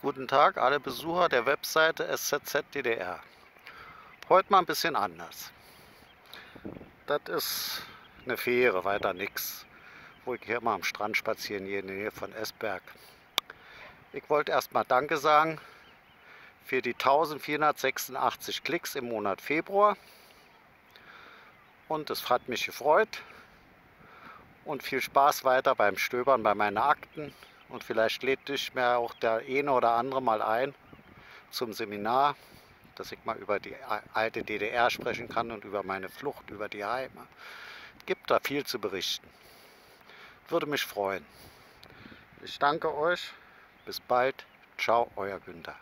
Guten Tag alle Besucher der Webseite SZZ DDR. Heute mal ein bisschen anders. Das ist eine Fähre, weiter nichts. Wo ich hier mal am Strand spazieren, hier in der Nähe von Esberg. Ich wollte erstmal Danke sagen für die 1486 Klicks im Monat Februar. Und es hat mich gefreut. Und viel Spaß weiter beim Stöbern bei meinen Akten und vielleicht lädt dich mir auch der eine oder andere mal ein zum Seminar, dass ich mal über die alte DDR sprechen kann und über meine Flucht über die Heime. Gibt da viel zu berichten. Würde mich freuen. Ich danke euch. Bis bald. Ciao, euer Günther.